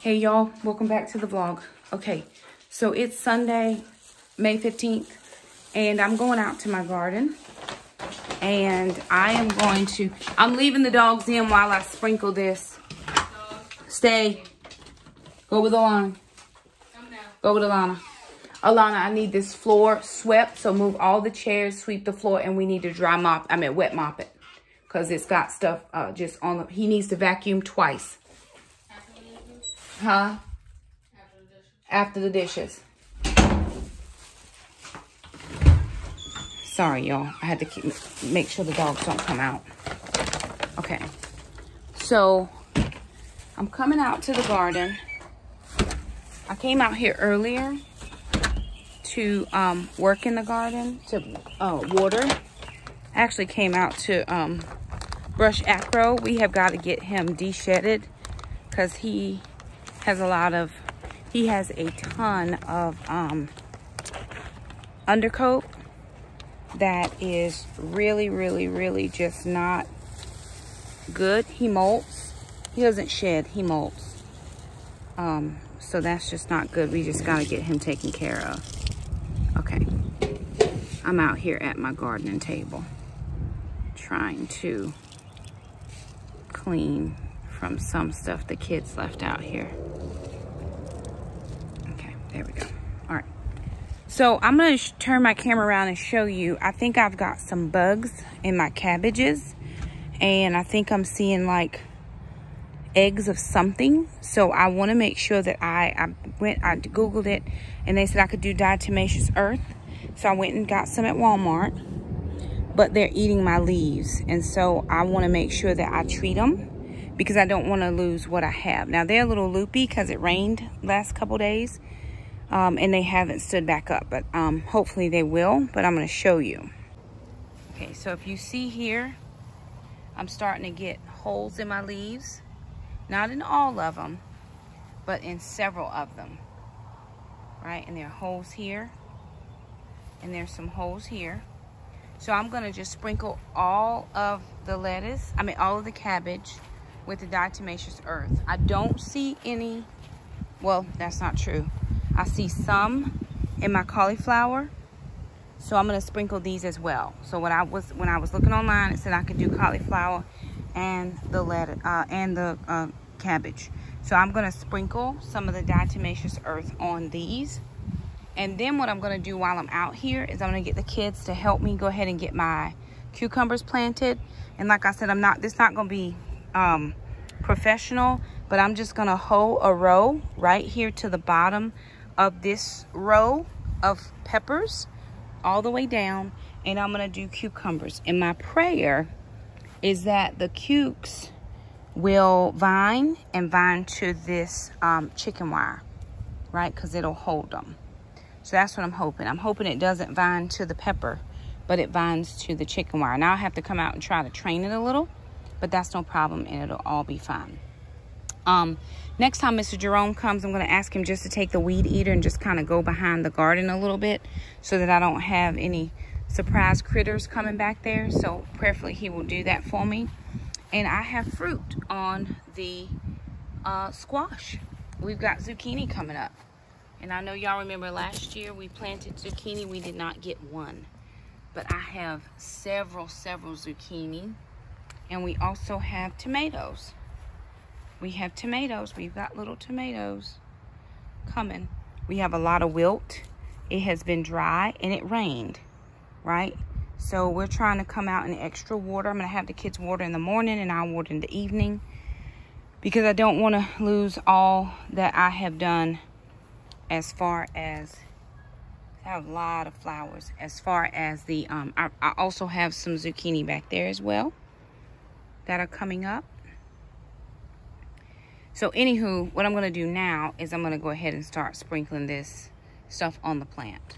Hey y'all, welcome back to the vlog. Okay, so it's Sunday, May 15th, and I'm going out to my garden. And I am going to, I'm leaving the dogs in while I sprinkle this. Stay. Go with Alana. Go with Alana. Alana, I need this floor swept, so move all the chairs, sweep the floor, and we need to dry mop, I mean wet mop it. Because it's got stuff uh, just on the, he needs to vacuum twice. Huh? After the dishes. Sorry, y'all. I had to keep make sure the dogs don't come out. Okay. So, I'm coming out to the garden. I came out here earlier to um, work in the garden, to uh, water. I actually came out to um, brush acro. We have got to get him de-shedded because he has a lot of, he has a ton of um, undercoat that is really, really, really just not good. He molts. He doesn't shed, he molts. Um, so that's just not good. We just got to get him taken care of. Okay. I'm out here at my gardening table trying to clean from some stuff the kids left out here. Okay, there we go. All right. So I'm going to turn my camera around and show you. I think I've got some bugs in my cabbages. And I think I'm seeing like eggs of something. So I want to make sure that I, I went, I Googled it. And they said I could do diatomaceous earth. So I went and got some at Walmart. But they're eating my leaves. And so I want to make sure that I treat them because I don't want to lose what I have. Now, they're a little loopy because it rained last couple days, um, and they haven't stood back up, but um, hopefully they will, but I'm going to show you. Okay, so if you see here, I'm starting to get holes in my leaves. Not in all of them, but in several of them, right? And there are holes here, and there's some holes here. So I'm going to just sprinkle all of the lettuce, I mean all of the cabbage, with the diatomaceous earth. I don't see any, well, that's not true. I see some in my cauliflower. So I'm gonna sprinkle these as well. So when I was when I was looking online, it said I could do cauliflower and the lettuce uh, and the uh, cabbage. So I'm gonna sprinkle some of the diatomaceous earth on these. And then what I'm gonna do while I'm out here is I'm gonna get the kids to help me go ahead and get my cucumbers planted. And like I said, I'm not, this not gonna be um, professional, but I'm just gonna hoe a row right here to the bottom of this row of peppers all the way down and I'm gonna do cucumbers. And my prayer is that the cukes will vine and vine to this um, chicken wire, right? Because it'll hold them. So that's what I'm hoping. I'm hoping it doesn't vine to the pepper, but it vines to the chicken wire. Now I have to come out and try to train it a little but that's no problem and it'll all be fine. Um, next time Mr. Jerome comes, I'm going to ask him just to take the weed eater and just kind of go behind the garden a little bit so that I don't have any surprise critters coming back there. So prayerfully he will do that for me. And I have fruit on the uh, squash. We've got zucchini coming up. And I know y'all remember last year we planted zucchini. We did not get one. But I have several, several zucchini and we also have tomatoes. We have tomatoes. We've got little tomatoes coming. We have a lot of wilt. It has been dry and it rained, right? So we're trying to come out in extra water. I'm going to have the kids water in the morning and I'll water in the evening because I don't want to lose all that I have done as far as I have a lot of flowers as far as the um I, I also have some zucchini back there as well that are coming up. So anywho, what I'm going to do now is I'm going to go ahead and start sprinkling this stuff on the plant.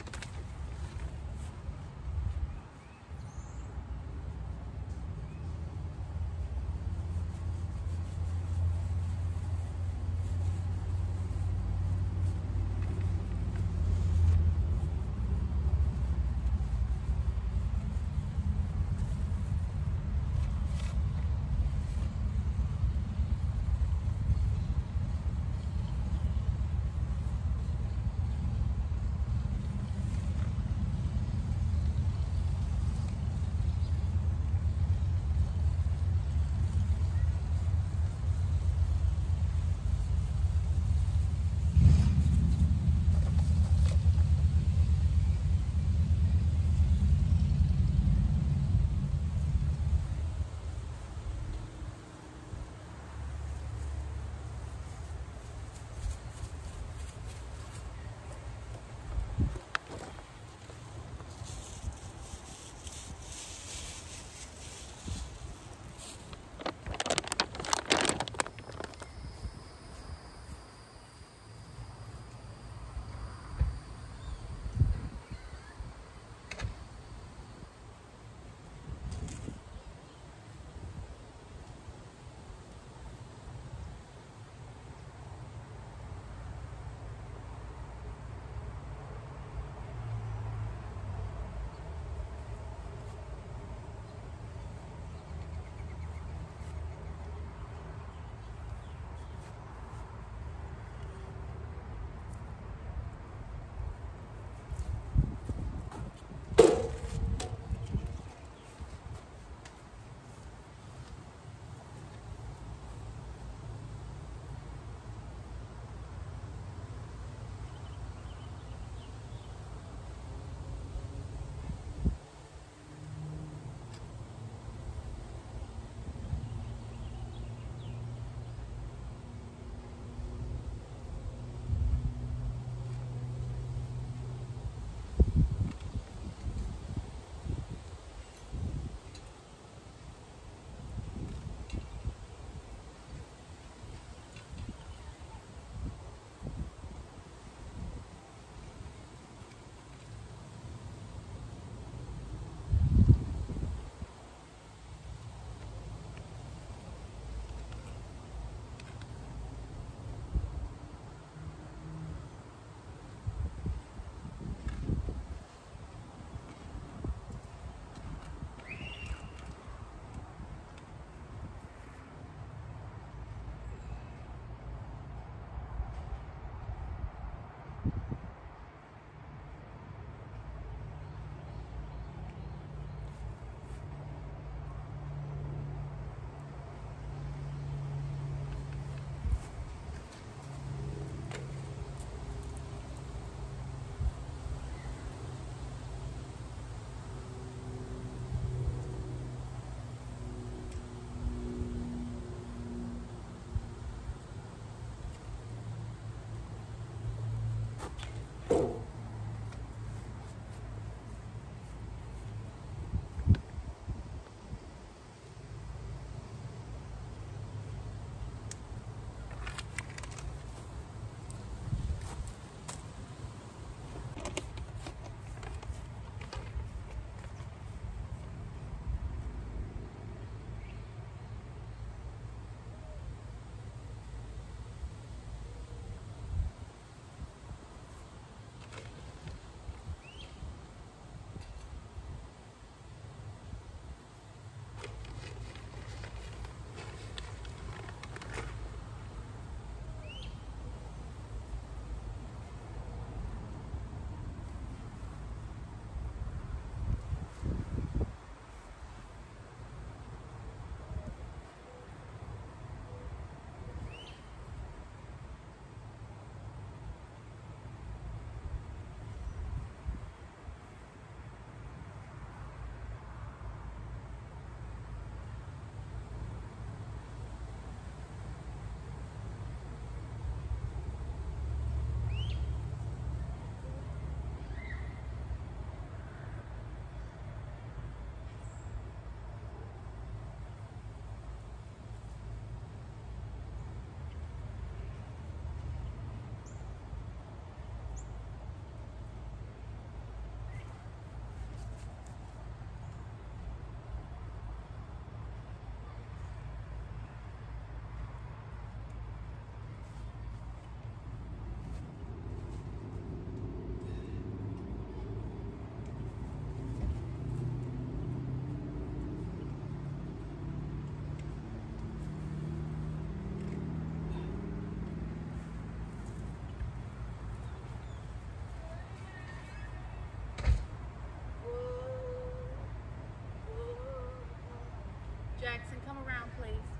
Jackson, come around, please.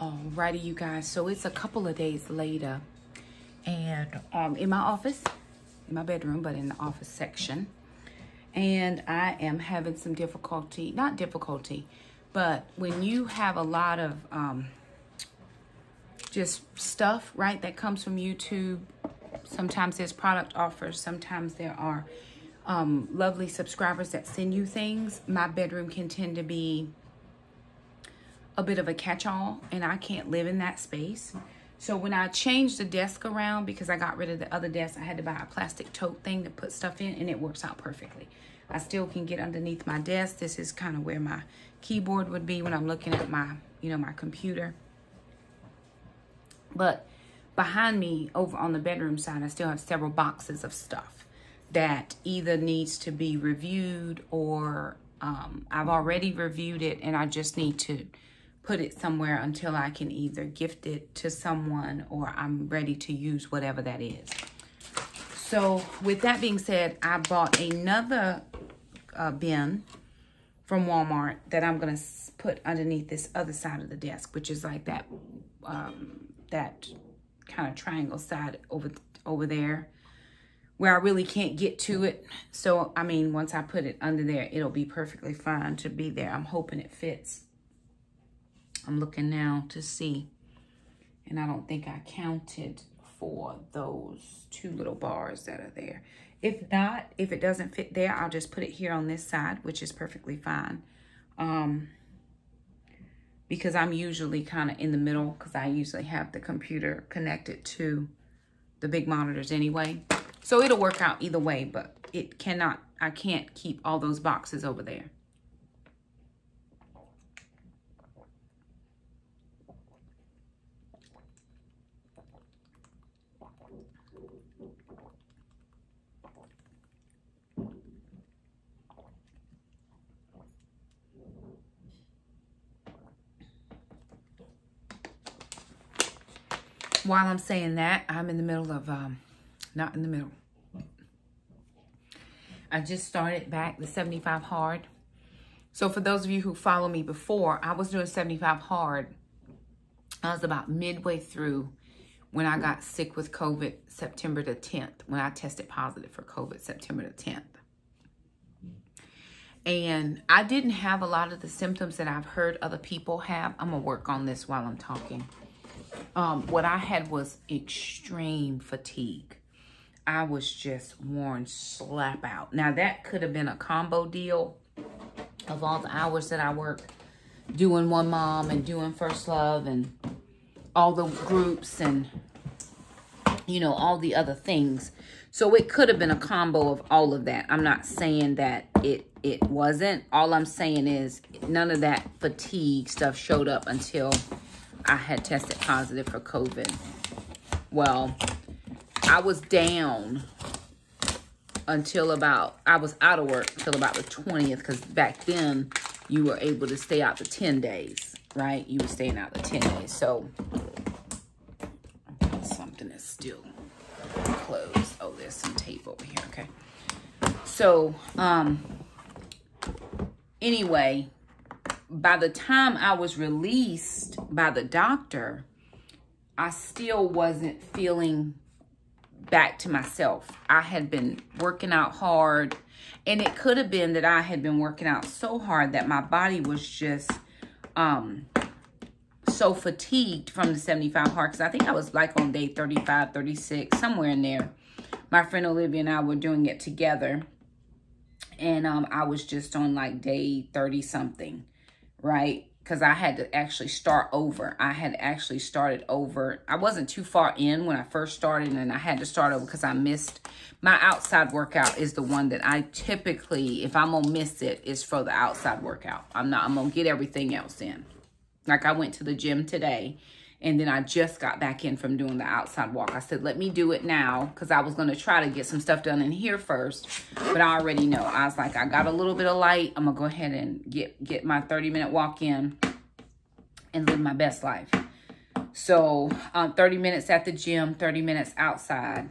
Alrighty, you guys. So it's a couple of days later, and um, in my office, in my bedroom, but in the office section, and I am having some difficulty. Not difficulty, but when you have a lot of um, just stuff, right, that comes from YouTube. Sometimes there's product offers. Sometimes there are um, lovely subscribers that send you things. My bedroom can tend to be a bit of a catch-all and I can't live in that space. So when I changed the desk around because I got rid of the other desk, I had to buy a plastic tote thing to put stuff in and it works out perfectly. I still can get underneath my desk. This is kind of where my keyboard would be when I'm looking at my, you know, my computer. But behind me over on the bedroom side, I still have several boxes of stuff that either needs to be reviewed or um, I've already reviewed it and I just need to put it somewhere until I can either gift it to someone or I'm ready to use whatever that is. So with that being said, I bought another uh, bin from Walmart that I'm going to put underneath this other side of the desk, which is like that um, that kind of triangle side over over there where I really can't get to it. So, I mean, once I put it under there, it'll be perfectly fine to be there. I'm hoping it fits. I'm looking now to see. And I don't think I counted for those two little bars that are there. If not, if it doesn't fit there, I'll just put it here on this side, which is perfectly fine. Um, because I'm usually kind of in the middle because I usually have the computer connected to the big monitors anyway. So it'll work out either way, but it cannot, I can't keep all those boxes over there. While I'm saying that, I'm in the middle of, um, not in the middle. I just started back the 75 hard. So for those of you who follow me before, I was doing 75 hard. I was about midway through when I got sick with COVID September the 10th, when I tested positive for COVID September the 10th. And I didn't have a lot of the symptoms that I've heard other people have. I'm going to work on this while I'm talking. Um, what I had was extreme fatigue. I was just worn slap out. Now, that could have been a combo deal of all the hours that I work. doing One Mom and doing First Love and all the groups and, you know, all the other things. So it could have been a combo of all of that. I'm not saying that it it wasn't. All I'm saying is none of that fatigue stuff showed up until I had tested positive for COVID. Well, I was down until about, I was out of work until about the 20th because back then you were able to stay out the 10 days, right? You were staying out the 10 days. So something is still closed. Oh, there's some tape over here. Okay. So, um, anyway, by the time I was released by the doctor, I still wasn't feeling back to myself. I had been working out hard and it could have been that I had been working out so hard that my body was just um so fatigued from the 75 hard because I think I was like on day 35, 36, somewhere in there. My friend Olivia and I were doing it together. And um, I was just on like day 30 something, right? Because I had to actually start over. I had actually started over. I wasn't too far in when I first started, and I had to start over because I missed my outside workout. Is the one that I typically, if I'm gonna miss it, is for the outside workout. I'm not. I'm gonna get everything else in. Like I went to the gym today, and then I just got back in from doing the outside walk. I said, let me do it now because I was going to try to get some stuff done in here first. But I already know. I was like, I got a little bit of light. I'm going to go ahead and get, get my 30 minute walk in and live my best life. So um, 30 minutes at the gym, 30 minutes outside.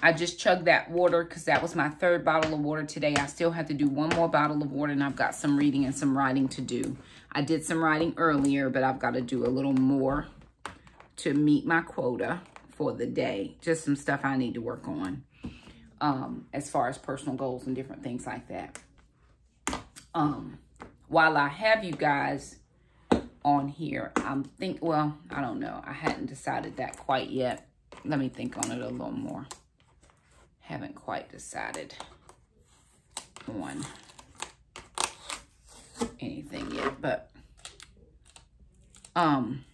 I just chugged that water because that was my third bottle of water today. I still have to do one more bottle of water and I've got some reading and some writing to do. I did some writing earlier, but I've got to do a little more to meet my quota for the day. Just some stuff I need to work on um, as far as personal goals and different things like that. Um, while I have you guys on here, I'm think, well, I don't know. I hadn't decided that quite yet. Let me think on it a little more. Haven't quite decided on anything yet, but um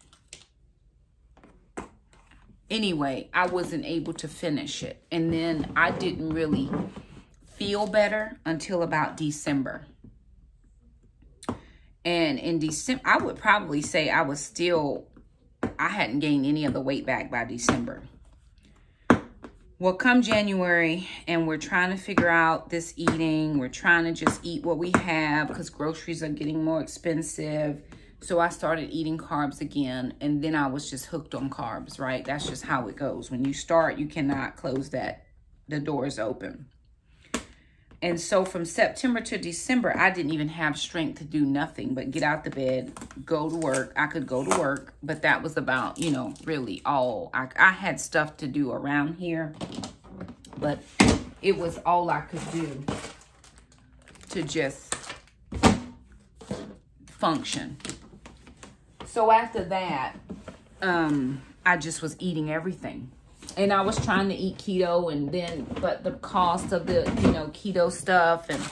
anyway, I wasn't able to finish it. And then I didn't really feel better until about December. And in December, I would probably say I was still, I hadn't gained any of the weight back by December. Well, come January and we're trying to figure out this eating. We're trying to just eat what we have because groceries are getting more expensive. So I started eating carbs again and then I was just hooked on carbs, right? That's just how it goes. When you start, you cannot close that, the door is open. And so from September to December, I didn't even have strength to do nothing but get out the bed, go to work. I could go to work, but that was about, you know, really all. I, I had stuff to do around here, but it was all I could do to just function. So after that, um, I just was eating everything and I was trying to eat keto and then, but the cost of the, you know, keto stuff and,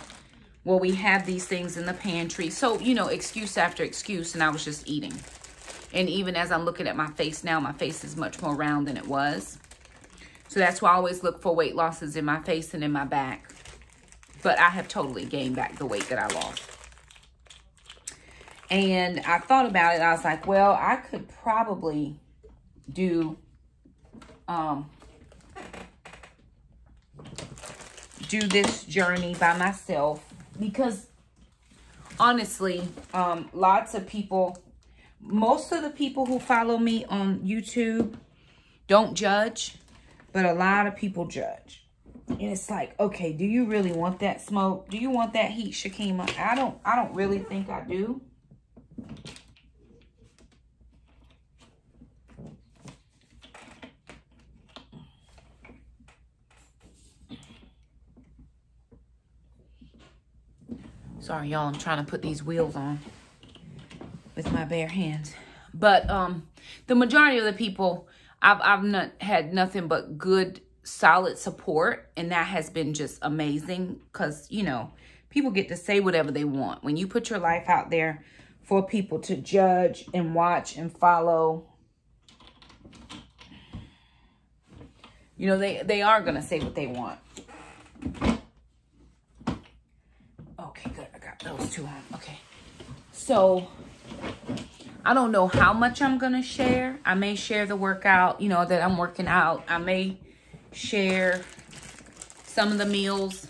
well, we have these things in the pantry. So, you know, excuse after excuse and I was just eating. And even as I'm looking at my face now, my face is much more round than it was. So that's why I always look for weight losses in my face and in my back. But I have totally gained back the weight that I lost. And I thought about it. I was like, well, I could probably do um, do this journey by myself because honestly, um, lots of people, most of the people who follow me on YouTube don't judge, but a lot of people judge. And it's like, okay, do you really want that smoke? Do you want that heat, Shakema? I don't, I don't really think I do. Sorry, y'all. I'm trying to put these wheels on with my bare hands. But um, the majority of the people, I've, I've not had nothing but good, solid support. And that has been just amazing because, you know, people get to say whatever they want. When you put your life out there, for people to judge and watch and follow. You know, they, they are going to say what they want. Okay, good. Okay. So, I don't know how much I'm going to share. I may share the workout, you know, that I'm working out. I may share some of the meals,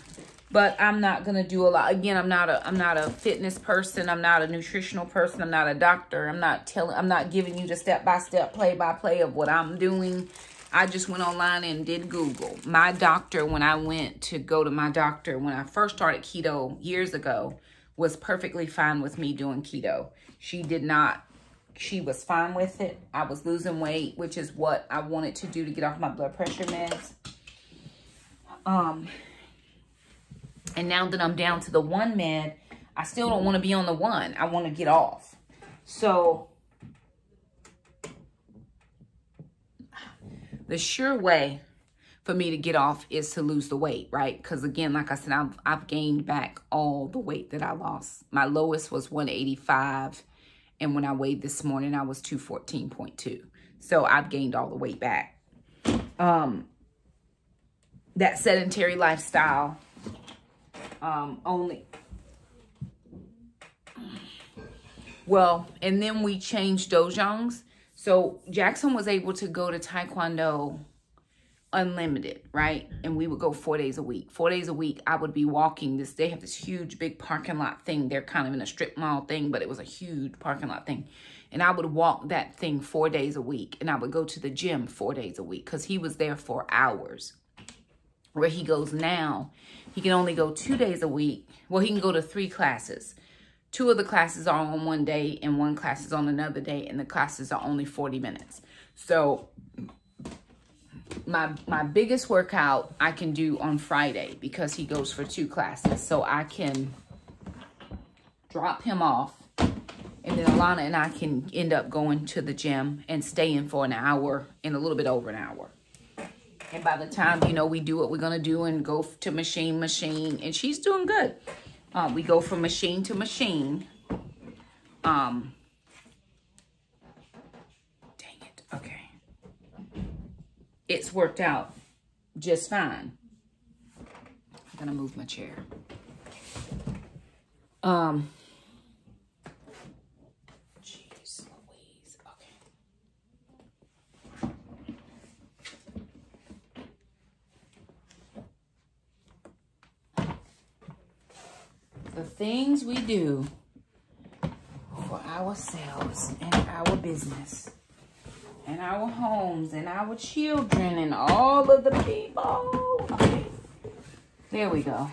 but I'm not going to do a lot. Again, I'm not a I'm not a fitness person. I'm not a nutritional person. I'm not a doctor. I'm not telling I'm not giving you the step-by-step play-by-play of what I'm doing. I just went online and did Google. My doctor, when I went to go to my doctor, when I first started keto years ago, was perfectly fine with me doing keto. She did not she was fine with it. I was losing weight, which is what I wanted to do to get off my blood pressure meds. Um, and now that I'm down to the one med, I still don't want to be on the one. I want to get off. So the sure way for me to get off is to lose the weight, right? Because again, like I said, I've, I've gained back all the weight that I lost. My lowest was 185 and when I weighed this morning, I was 214.2. So I've gained all the weight back. Um, that sedentary lifestyle um, only. Well, and then we changed dojangs. So Jackson was able to go to Taekwondo unlimited, right? And we would go four days a week. Four days a week, I would be walking this. They have this huge, big parking lot thing. They're kind of in a strip mall thing, but it was a huge parking lot thing. And I would walk that thing four days a week. And I would go to the gym four days a week because he was there for hours. Where he goes now, he can only go two days a week. Well, he can go to three classes. Two of the classes are on one day and one class is on another day. And the classes are only 40 minutes. So my my biggest workout I can do on Friday because he goes for two classes. So I can drop him off and then Alana and I can end up going to the gym and staying for an hour and a little bit over an hour. And by the time, you know, we do what we're going to do and go to machine, machine, and she's doing good. Um, we go from machine to machine. Um, it's worked out just fine. I'm gonna move my chair. Um, jeez Louise, okay. The things we do for ourselves and our business and our homes and our children and all of the people. There we go.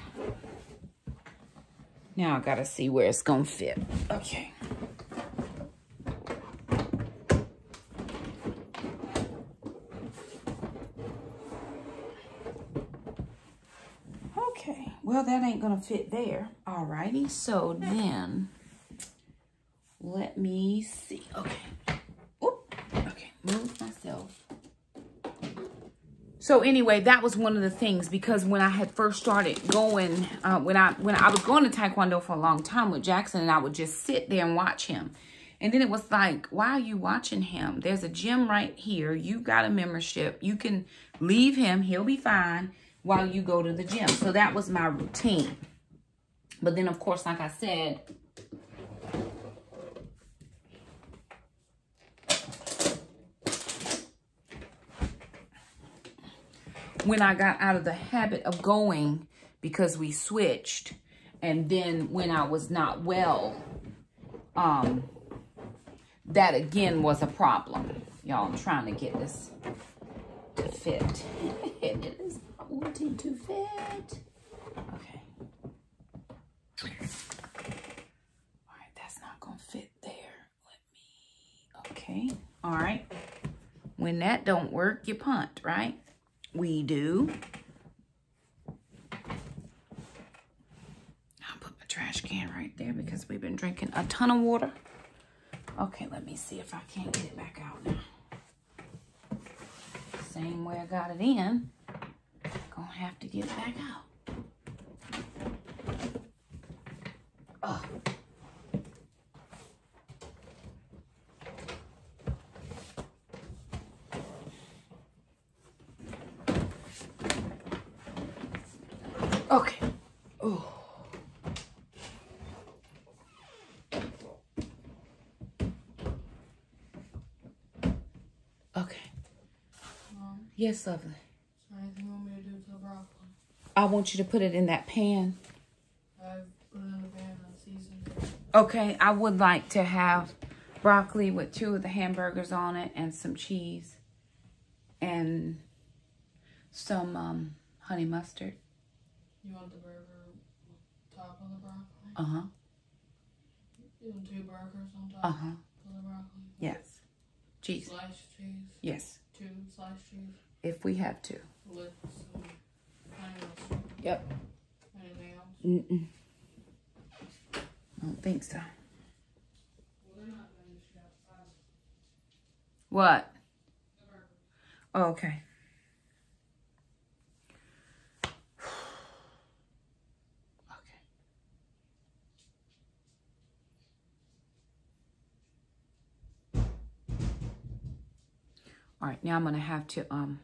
Now I gotta see where it's gonna fit. Okay. Okay, well that ain't gonna fit there. Alrighty, so then let me see. Okay move myself. So anyway, that was one of the things because when I had first started going, uh, when I when I was going to Taekwondo for a long time with Jackson, and I would just sit there and watch him. And then it was like, why are you watching him? There's a gym right here. You got a membership. You can leave him. He'll be fine while you go to the gym. So that was my routine. But then, of course, like I said, when I got out of the habit of going because we switched. And then when I was not well, um, that again was a problem. Y'all, I'm trying to get this to fit. it is not wanting to fit. Okay. All right, that's not going to fit there. Let me, okay. All right. When that don't work, you punt, right? We do. I'll put my trash can right there because we've been drinking a ton of water. Okay, let me see if I can't get it back out now. Same way I got it in. Gonna have to get it back out. Okay. Oh. Okay. Mom, Yes, lovely. anything you want me to do to the broccoli? I want you to put it in that pan. I've put it in the pan and seasoned it. Okay, I would like to have broccoli with two of the hamburgers on it and some cheese and some um, honey mustard. You want the burger top of the broccoli? Uh-huh. You want two burgers on top Uh-huh. the broccoli? Yes. Cheese. Sliced cheese? Yes. Two sliced cheese If we have to. with some honey. Yep. Anything else? Mm-mm. I don't think so. Well, they're not finished outside. What? Oh. Okay. All right, now I'm gonna have to um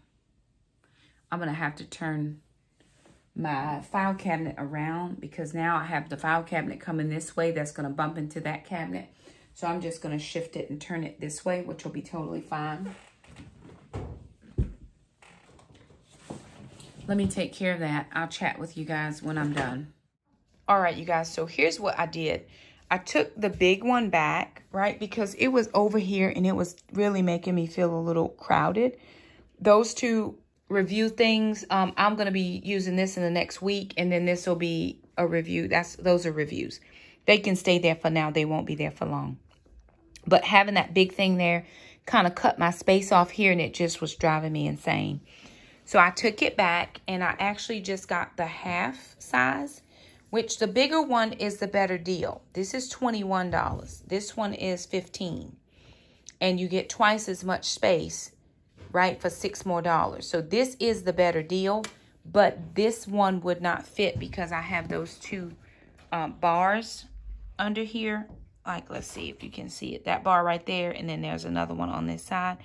I'm gonna have to turn my file cabinet around because now I have the file cabinet coming this way that's gonna bump into that cabinet. So I'm just gonna shift it and turn it this way, which will be totally fine. Let me take care of that. I'll chat with you guys when I'm done. All right, you guys. So here's what I did. I took the big one back, right? Because it was over here and it was really making me feel a little crowded. Those two review things, um, I'm going to be using this in the next week. And then this will be a review. That's Those are reviews. They can stay there for now. They won't be there for long. But having that big thing there kind of cut my space off here and it just was driving me insane. So I took it back and I actually just got the half size, which the bigger one is the better deal. This is $21. This one is 15 And you get twice as much space, right, for six more dollars. So this is the better deal, but this one would not fit because I have those two um, bars under here. Like, let's see if you can see it. That bar right there, and then there's another one on this side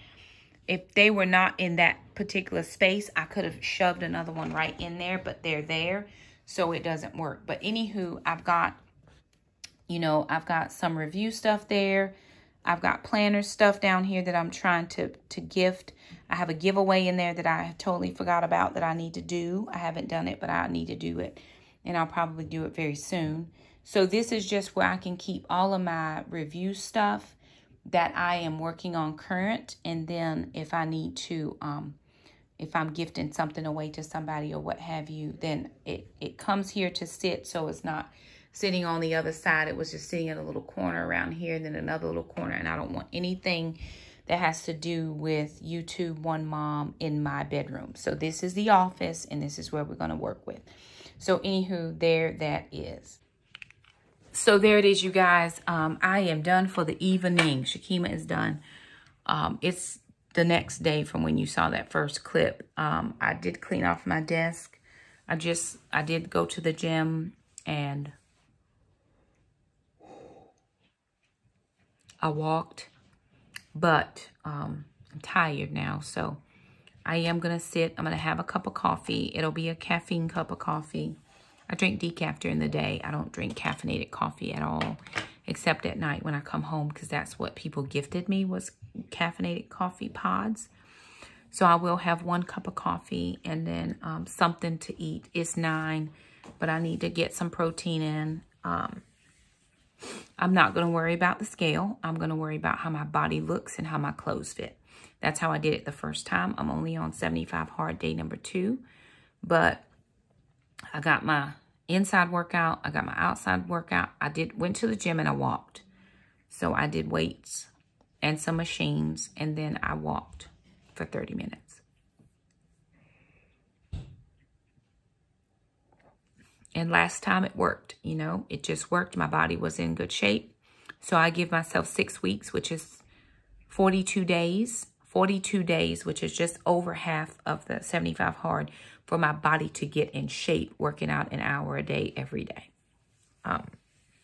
if they were not in that particular space, I could have shoved another one right in there, but they're there, so it doesn't work. But anywho, I've got, you know, I've got some review stuff there. I've got planner stuff down here that I'm trying to, to gift. I have a giveaway in there that I totally forgot about that I need to do. I haven't done it, but I need to do it, and I'll probably do it very soon. So this is just where I can keep all of my review stuff that I am working on current. And then if I need to, um, if I'm gifting something away to somebody or what have you, then it, it comes here to sit. So it's not sitting on the other side. It was just sitting in a little corner around here and then another little corner. And I don't want anything that has to do with YouTube One Mom in my bedroom. So this is the office and this is where we're going to work with. So anywho, there that is. So there it is, you guys. Um, I am done for the evening. Shakema is done. Um, it's the next day from when you saw that first clip. Um, I did clean off my desk. I just, I did go to the gym and I walked, but um, I'm tired now. So I am going to sit. I'm going to have a cup of coffee. It'll be a caffeine cup of coffee. I drink decaf during the day. I don't drink caffeinated coffee at all, except at night when I come home, because that's what people gifted me was caffeinated coffee pods. So I will have one cup of coffee and then um, something to eat. It's nine, but I need to get some protein in. Um, I'm not going to worry about the scale. I'm going to worry about how my body looks and how my clothes fit. That's how I did it the first time. I'm only on 75 hard day number two, but I got my inside workout. I got my outside workout. I did went to the gym and I walked. So I did weights and some machines and then I walked for 30 minutes. And last time it worked, you know, it just worked. My body was in good shape. So I give myself six weeks, which is 42 days, 42 days, which is just over half of the 75 hard for my body to get in shape, working out an hour a day every day. Um,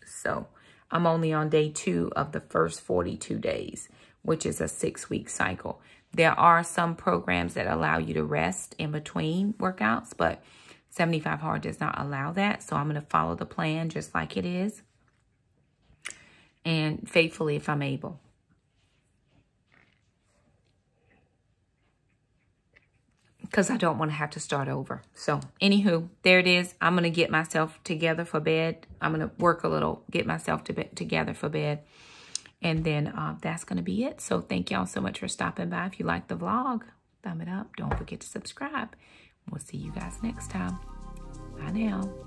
so I'm only on day two of the first 42 days, which is a six week cycle. There are some programs that allow you to rest in between workouts, but 75 hard does not allow that. So I'm going to follow the plan just like it is. And faithfully if I'm able. Because I don't want to have to start over. So, anywho, there it is. I'm going to get myself together for bed. I'm going to work a little, get myself to bed, together for bed. And then uh, that's going to be it. So, thank y'all so much for stopping by. If you like the vlog, thumb it up. Don't forget to subscribe. We'll see you guys next time. Bye now.